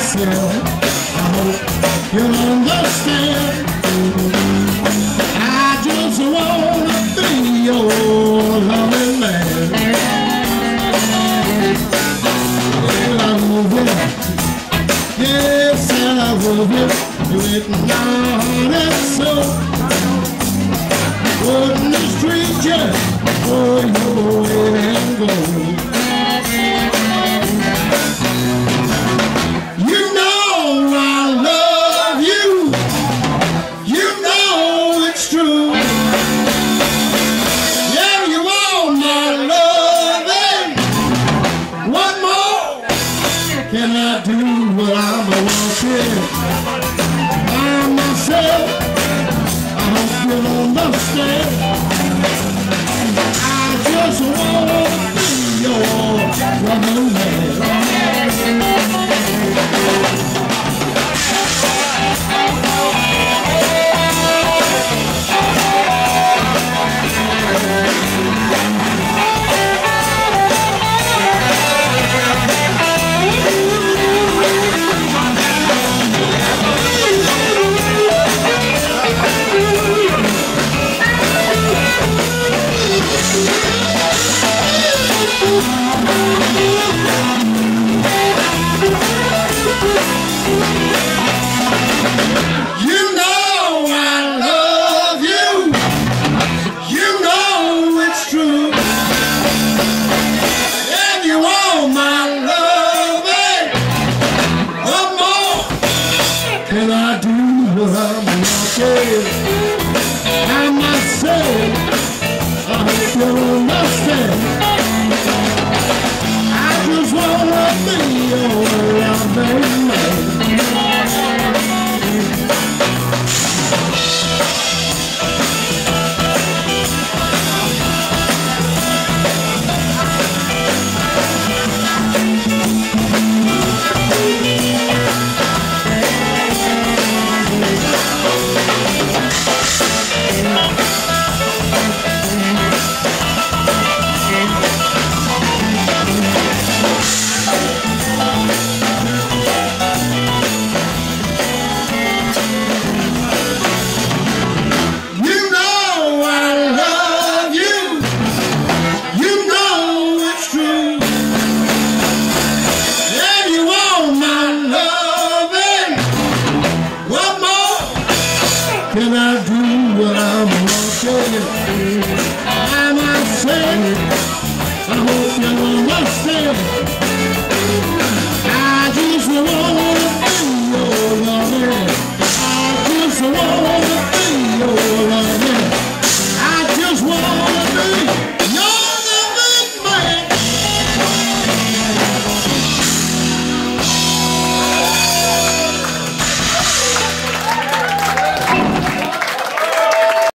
myself, I hope you'll understand. I love it. With my heart and soul. Wouldn't a stranger for your by myself? I hope you understand. Can I do when I'm walking? I myself, I hope you understand. Can I do what I'm walking? I myself, I